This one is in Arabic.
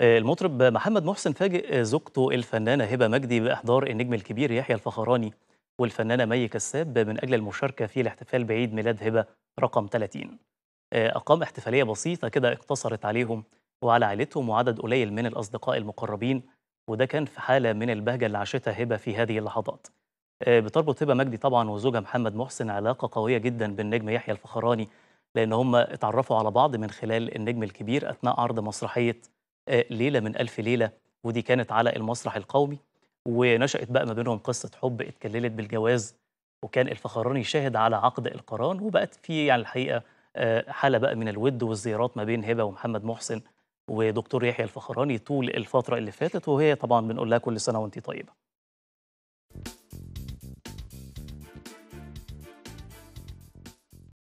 آه، المطرب محمد محسن فاجئ زوجته الفنانة هبة مجدي بإحضار النجم الكبير يحيى الفخراني. والفنانة مي كساب من أجل المشاركة في الاحتفال بعيد ميلاد هبة رقم 30 آه، أقام احتفالية بسيطة كده اقتصرت عليهم وعلى عائلتهم وعدد قليل من الأصدقاء المقربين وده كان في حالة من البهجة اللي عاشتها هبة في هذه اللحظات. آه، بتربط هبة مجدي طبعا وزوجها محمد محسن علاقة قوية جدا بالنجم يحيى الفخراني لأن هم اتعرفوا على بعض من خلال النجم الكبير أثناء عرض مسرحية آه، ليلة من ألف ليلة ودي كانت على المسرح القومي ونشأت بقى ما بينهم قصة حب اتكللت بالجواز وكان الفخراني شاهد على عقد القران وبقت في يعني الحقيقة آه، حالة بقى من الود والزيارات ما بين هبة ومحمد محسن ودكتور يحيى الفخراني طول الفترة اللي فاتت وهي طبعا بنقول لها كل سنة وانت طيبة.